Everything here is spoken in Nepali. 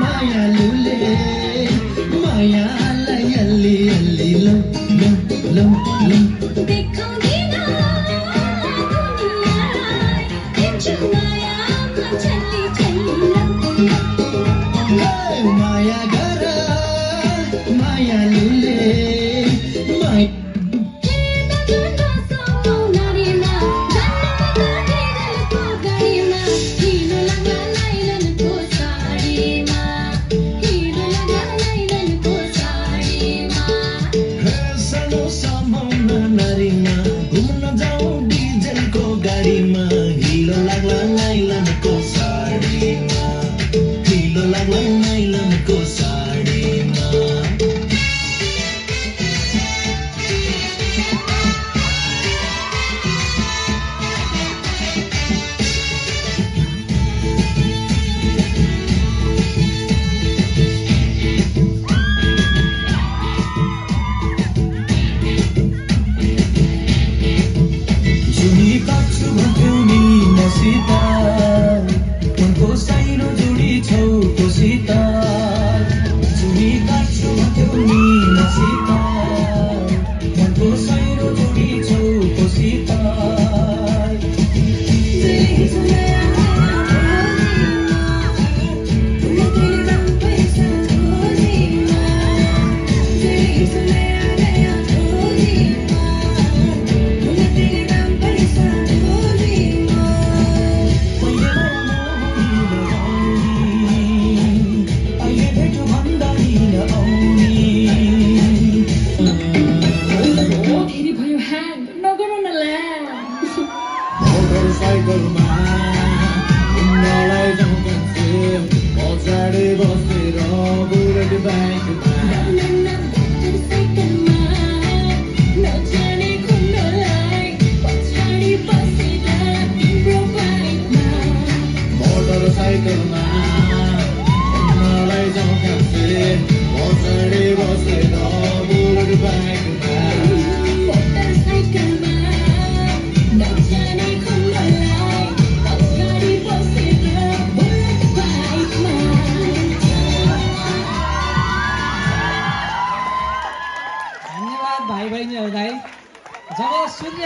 मायालुले मायालाई अलि अलि लौ लौ लौ माया Please let साइकलमा जाउँ पछाडि बसेर बुलेट बाइकमा साइकलमा बसेर बाइक 咱们孙子